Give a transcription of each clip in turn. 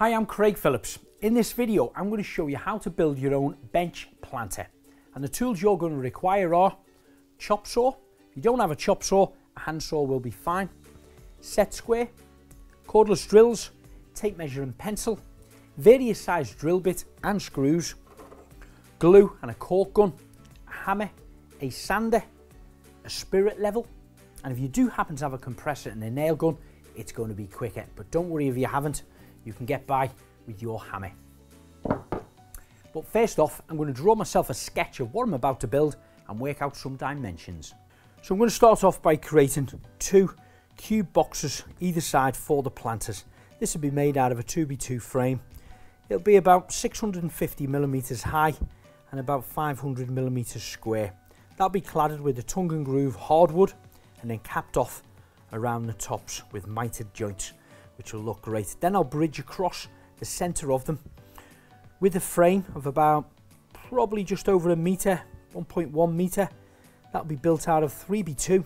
Hi, I'm Craig Phillips. In this video, I'm going to show you how to build your own bench planter. And the tools you're going to require are chop saw. If you don't have a chop saw, a hand saw will be fine. Set square, cordless drills, tape measure and pencil, various size drill bit and screws, glue and a caulk gun, a hammer, a sander, a spirit level, and if you do happen to have a compressor and a nail gun, it's going to be quicker. But don't worry if you haven't, you can get by with your hammer. But first off, I'm going to draw myself a sketch of what I'm about to build and work out some dimensions. So I'm going to start off by creating two cube boxes either side for the planters. This will be made out of a 2x2 frame. It'll be about 650 millimeters high and about 500 millimeters square. That'll be cladded with a tongue and groove hardwood and then capped off around the tops with mitered joints, which will look great. Then I'll bridge across the center of them with a frame of about probably just over a meter, 1.1 meter. That'll be built out of 3B2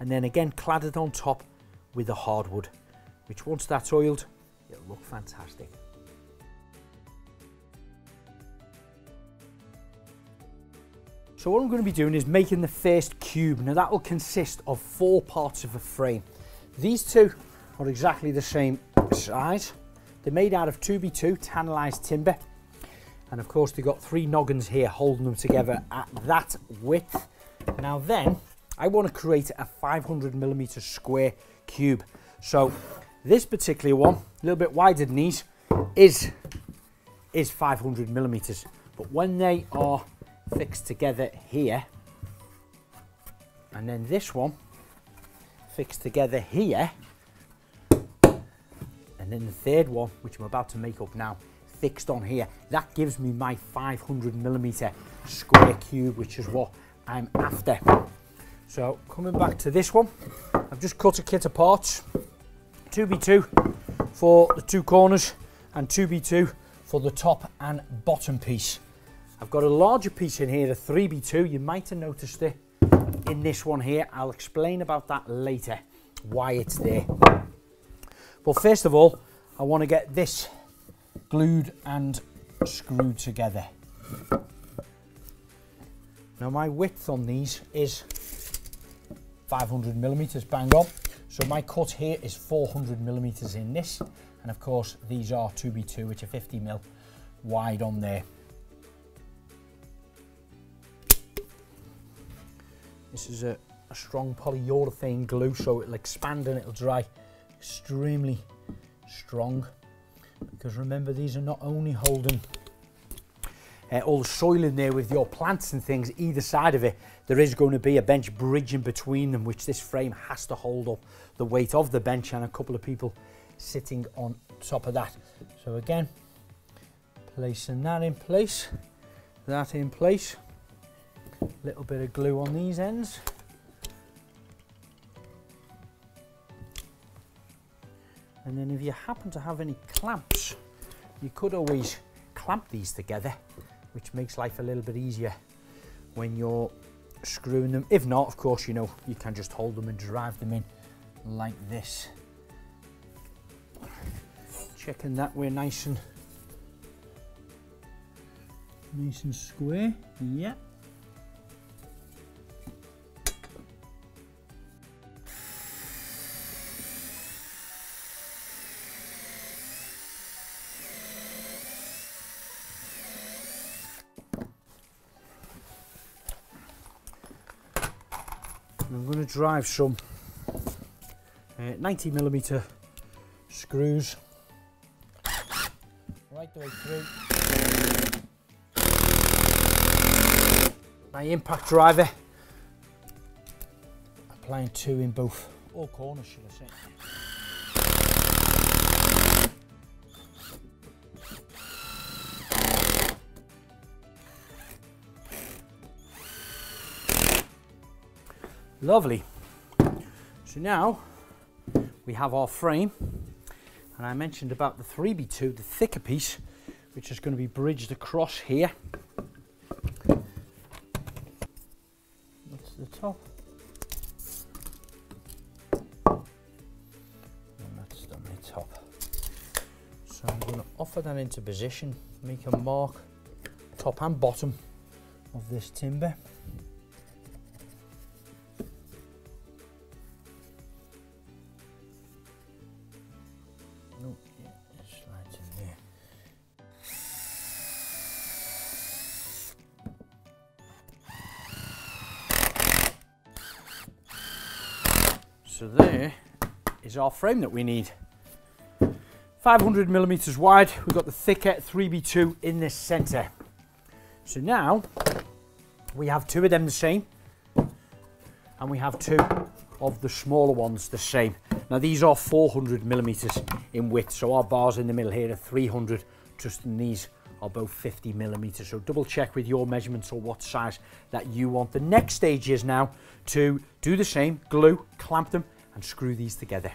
and then again cladded on top with the hardwood, which once that's oiled, it'll look fantastic. So what I'm going to be doing is making the first cube. Now that will consist of four parts of a frame. These two are exactly the same size. They're made out of 2x2 tannalized timber. And of course they've got three noggins here holding them together at that width. Now then, I want to create a 500 millimeter square cube. So this particular one, a little bit wider than these, is, is 500 millimeters. But when they are fixed together here and then this one fixed together here and then the third one which I'm about to make up now fixed on here that gives me my 500 millimeter square cube which is what I'm after so coming back to this one I've just cut a kit of parts 2b2 for the two corners and 2b2 for the top and bottom piece I've got a larger piece in here, the 3B2. You might have noticed it in this one here. I'll explain about that later, why it's there. But first of all, I want to get this glued and screwed together. Now my width on these is 500 millimeters bang on. So my cut here is 400 millimeters in this. And of course, these are 2B2, which are 50 mil wide on there. This is a, a strong polyurethane glue, so it'll expand and it'll dry extremely strong. Because remember, these are not only holding uh, all the soil in there with your plants and things either side of it, there is going to be a bench bridge in between them, which this frame has to hold up the weight of the bench and a couple of people sitting on top of that. So again, placing that in place, that in place, little bit of glue on these ends. And then if you happen to have any clamps, you could always clamp these together, which makes life a little bit easier when you're screwing them. If not, of course, you know, you can just hold them and drive them in like this. Checking that we're nice and nice and square. I'm going to drive some uh, 90 millimeter screws right the way through. My impact driver, applying two in both, all corners should I say. Lovely. So now we have our frame and I mentioned about the 3B2, the thicker piece, which is going to be bridged across here. That's the top. And that's the top. So I'm going to offer that into position, make a mark top and bottom of this timber. Is our frame that we need. 500 millimeters wide, we've got the thicker 3B2 in the center. So now we have two of them the same and we have two of the smaller ones the same. Now these are 400 millimeters in width, so our bars in the middle here are 300, just in these are both 50 millimeters. So double check with your measurements or what size that you want. The next stage is now to do the same, glue, clamp them and screw these together.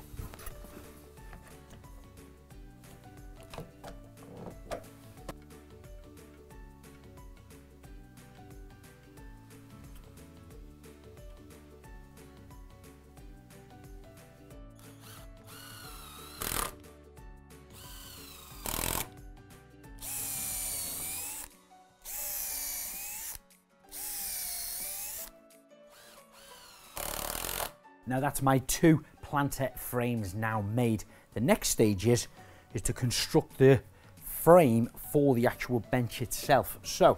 Now that's my two planter frames now made. The next stage is, is to construct the frame for the actual bench itself. So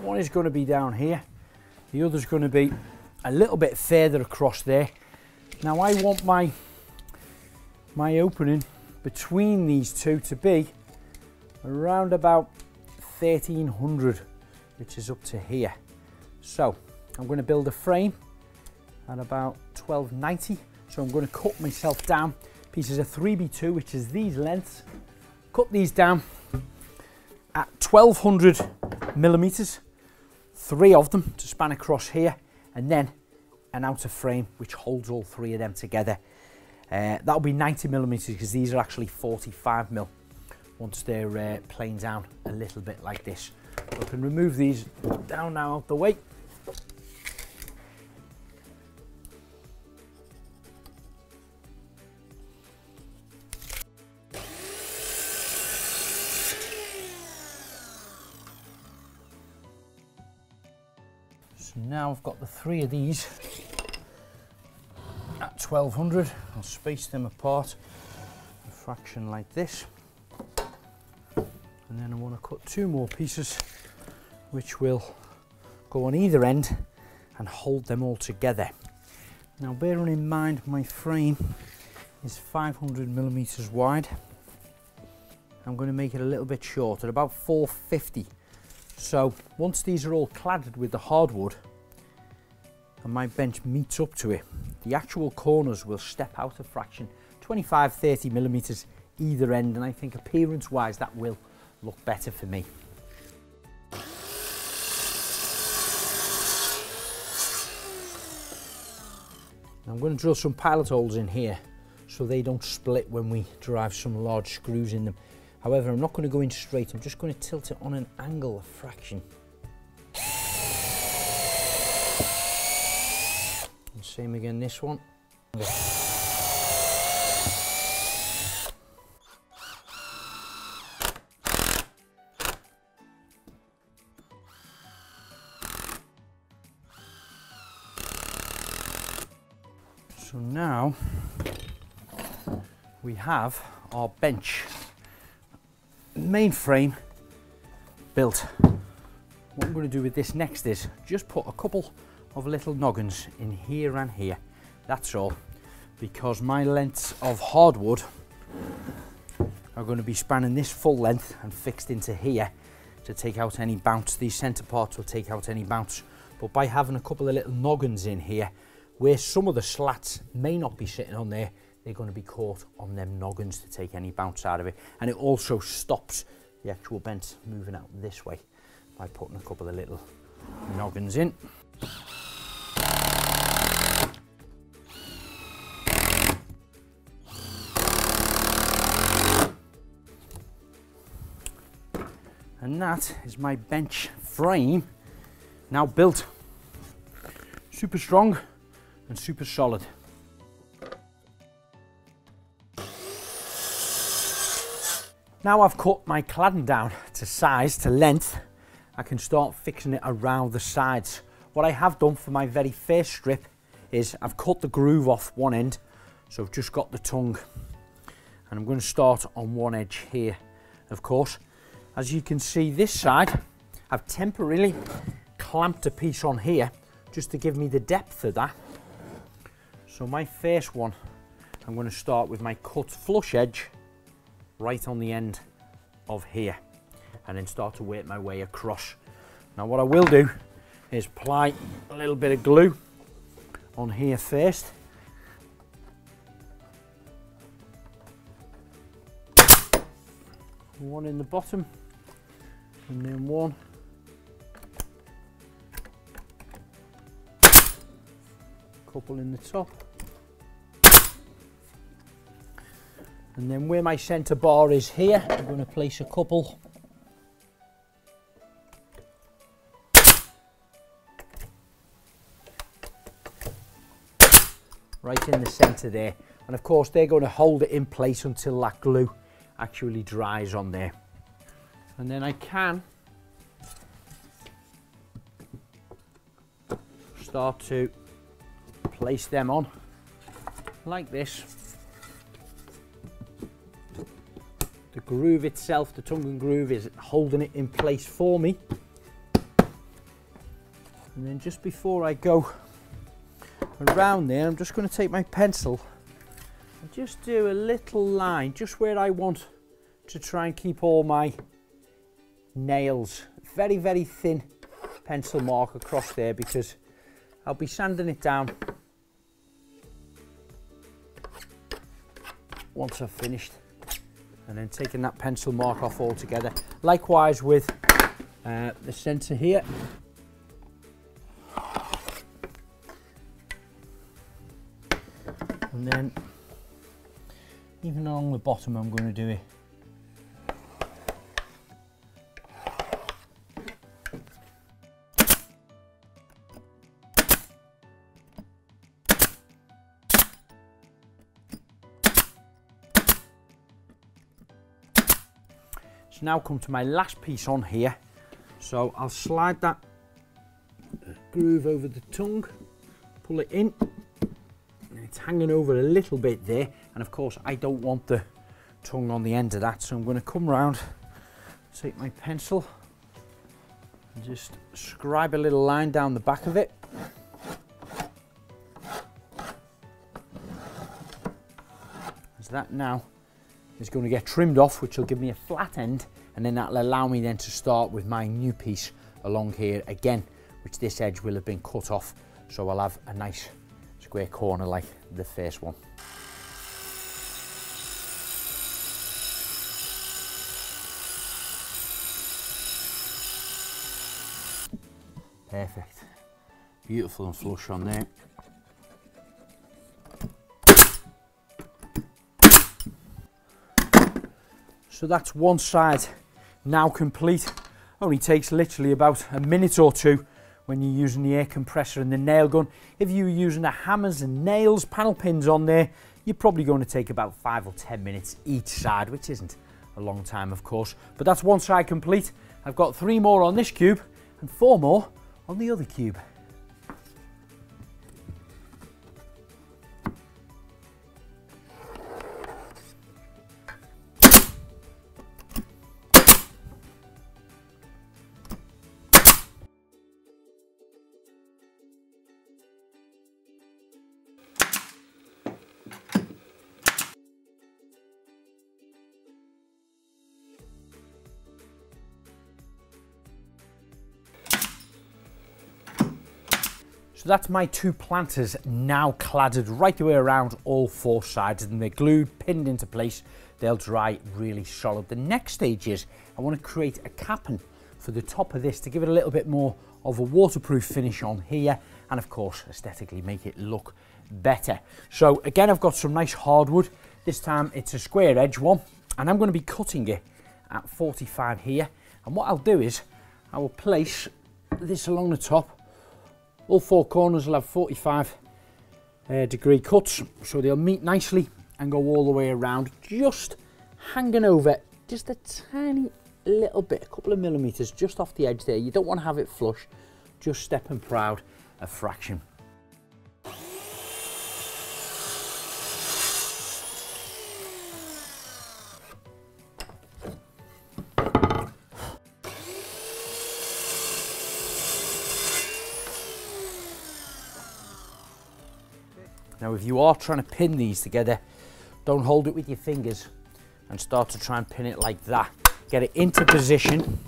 one is going to be down here, the other is going to be a little bit further across there. Now I want my my opening between these two to be around about 1300 which is up to here. So I'm going to build a frame at about 1290. So I'm going to cut myself down pieces of 3B2, which is these lengths. Cut these down at 1200 millimeters, three of them to span across here, and then an outer frame which holds all three of them together. Uh, that'll be 90 millimeters because these are actually 45 mil once they're uh, playing down a little bit like this. So I can remove these down now out the way. So now I've got the three of these at 1200. I'll space them apart a fraction like this. And then I want to cut two more pieces which will go on either end and hold them all together. Now bearing in mind my frame is 500 millimeters wide. I'm going to make it a little bit shorter, about 450 so once these are all cladded with the hardwood and my bench meets up to it, the actual corners will step out a fraction, 25, 30 millimeters either end. And I think appearance wise, that will look better for me. I'm going to drill some pilot holes in here so they don't split when we drive some large screws in them. However, I'm not going to go in straight, I'm just going to tilt it on an angle a fraction. And same again this one. So now we have our bench main frame built. What I'm going to do with this next is just put a couple of little noggins in here and here. That's all. Because my lengths of hardwood are going to be spanning this full length and fixed into here to take out any bounce. These centre parts will take out any bounce. But by having a couple of little noggins in here, where some of the slats may not be sitting on there, they're going to be caught on them noggins to take any bounce out of it. And it also stops the actual bent moving out this way by putting a couple of little noggins in. And that is my bench frame now built. Super strong and super solid. Now I've cut my cladding down to size, to length, I can start fixing it around the sides. What I have done for my very first strip is I've cut the groove off one end, so I've just got the tongue. And I'm going to start on one edge here, of course. As you can see this side, I've temporarily clamped a piece on here just to give me the depth of that. So my first one, I'm going to start with my cut flush edge right on the end of here and then start to work my way across. Now what I will do is apply a little bit of glue on here first. One in the bottom and then one couple in the top And then where my centre bar is here, I'm going to place a couple. Right in the centre there. And of course they're going to hold it in place until that glue actually dries on there. And then I can start to place them on like this groove itself, the tongue and groove is holding it in place for me. And then just before I go around there, I'm just going to take my pencil and just do a little line just where I want to try and keep all my nails. Very, very thin pencil mark across there because I'll be sanding it down once I've finished and then taking that pencil mark off altogether. Likewise with uh, the centre here. And then even along the bottom I'm going to do it now come to my last piece on here. So I'll slide that groove over the tongue, pull it in, it's hanging over a little bit there. And of course I don't want the tongue on the end of that. So I'm gonna come round, take my pencil, and just scribe a little line down the back of it. As that now is going to get trimmed off, which will give me a flat end, and then that'll allow me then to start with my new piece along here again, which this edge will have been cut off. So I'll have a nice square corner like the first one. Perfect. Beautiful and flush on there. So that's one side now complete. Only takes literally about a minute or two when you're using the air compressor and the nail gun. If you're using the hammers and nails, panel pins on there, you're probably going to take about five or 10 minutes each side, which isn't a long time, of course. But that's one side complete. I've got three more on this cube and four more on the other cube. So that's my two planters now cladded right the way around all four sides and they're glued, pinned into place. They'll dry really solid. The next stage is I want to create a capping for the top of this to give it a little bit more of a waterproof finish on here and of course aesthetically make it look better. So again I've got some nice hardwood. This time it's a square edge one and I'm going to be cutting it at 45 here and what I'll do is I will place this along the top all four corners will have 45 uh, degree cuts, so they'll meet nicely and go all the way around, just hanging over just a tiny little bit, a couple of millimeters just off the edge there. You don't want to have it flush, just step and proud a fraction. If you are trying to pin these together, don't hold it with your fingers and start to try and pin it like that. Get it into position.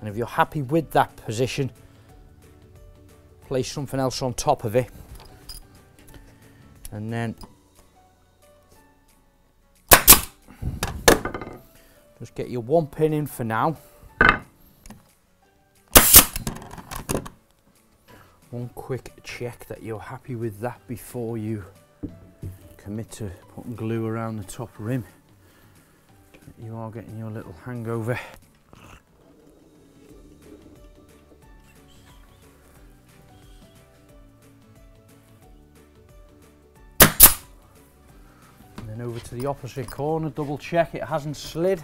And if you're happy with that position, place something else on top of it. And then just get your one pin in for now. One quick check that you're happy with that before you commit to putting glue around the top rim. You are getting your little hangover. And then over to the opposite corner, double check it hasn't slid.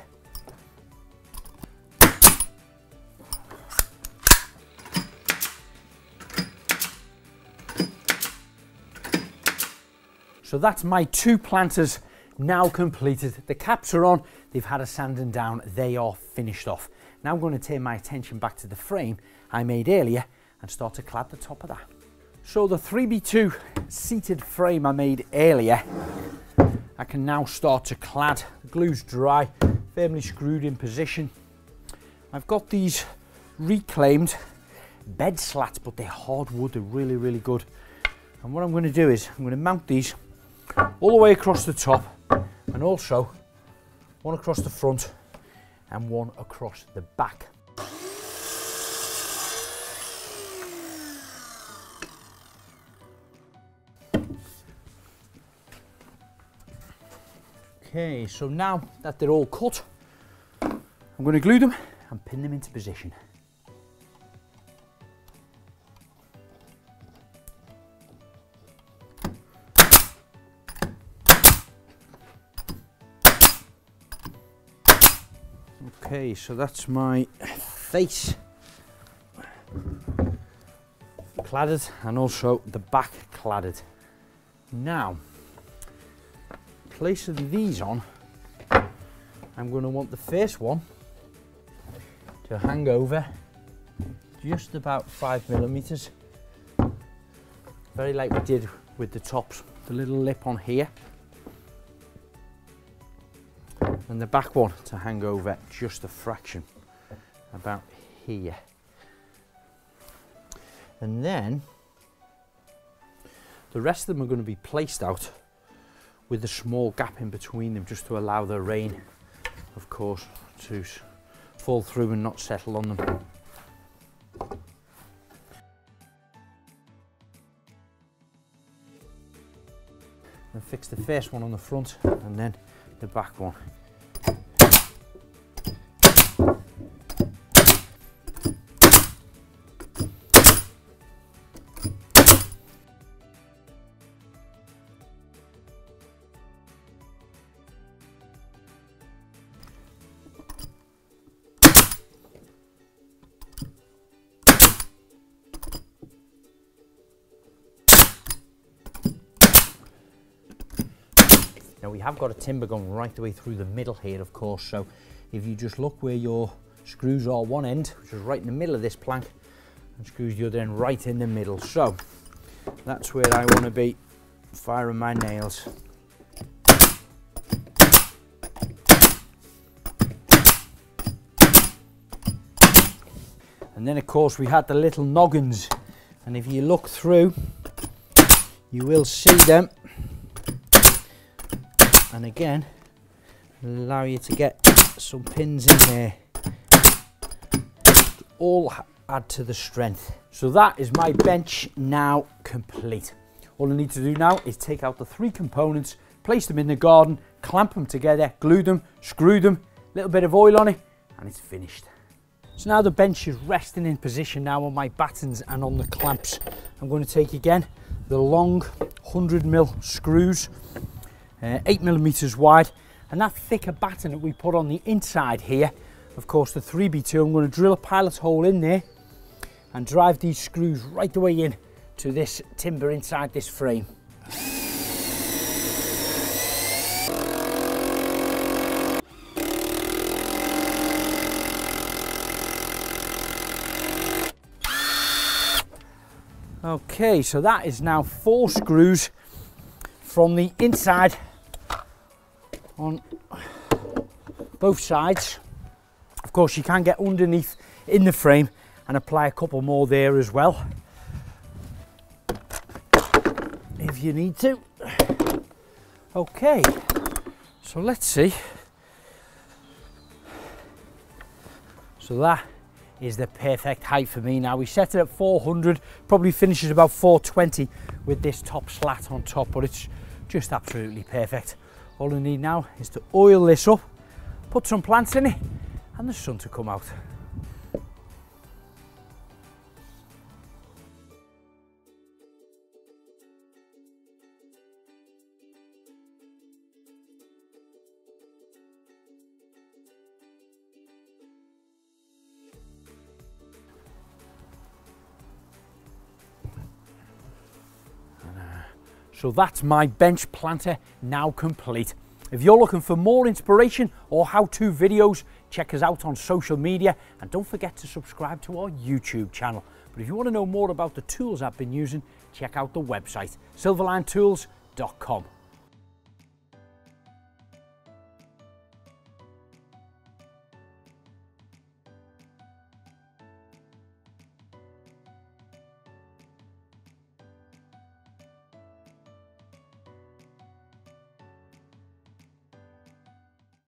So that's my two planters now completed. The caps are on, they've had a sanding down, they are finished off. Now I'm going to turn my attention back to the frame I made earlier and start to clad the top of that. So the 3B2 seated frame I made earlier, I can now start to clad. The glue's dry, firmly screwed in position. I've got these reclaimed bed slats, but they're hardwood, they're really, really good. And what I'm going to do is I'm going to mount these all the way across the top and also one across the front and one across the back. Okay, so now that they're all cut, I'm going to glue them and pin them into position. Okay, so that's my face cladded and also the back cladded. Now, placing these on, I'm going to want the first one to hang over just about five millimeters. Very like we did with the tops, the little lip on here and the back one to hang over just a fraction about here. And then the rest of them are going to be placed out with a small gap in between them just to allow the rain of course to fall through and not settle on them. And fix the first one on the front and then the back one Now we have got a timber going right the way through the middle here, of course, so if you just look where your screws are one end, which is right in the middle of this plank, and screws the other end right in the middle. So that's where I want to be firing my nails. And then of course we had the little noggins and if you look through you will see them and again allow you to get some pins in here. All add to the strength. So that is my bench now complete. All I need to do now is take out the three components place them in the garden clamp them together glue them screw them little bit of oil on it and it's finished. So now the bench is resting in position now on my battens and on the clamps. I'm going to take again the long 100 mil screws uh, 8 millimeters wide And that thicker batten that we put on the inside here, of course the 3B2, I'm going to drill a pilot hole in there and drive these screws right the way in to this timber inside this frame. Okay, so that is now four screws from the inside on both sides. Of course, you can get underneath in the frame and apply a couple more there as well. If you need to. Okay, so let's see. So that is the perfect height for me now. We set it at 400, probably finishes about 420 with this top slat on top, but it's just absolutely perfect. All we need now is to oil this up, put some plants in it and the sun to come out. So that's my bench planter now complete. If you're looking for more inspiration or how-to videos, check us out on social media and don't forget to subscribe to our YouTube channel. But if you want to know more about the tools I've been using, check out the website silverlinetools.com.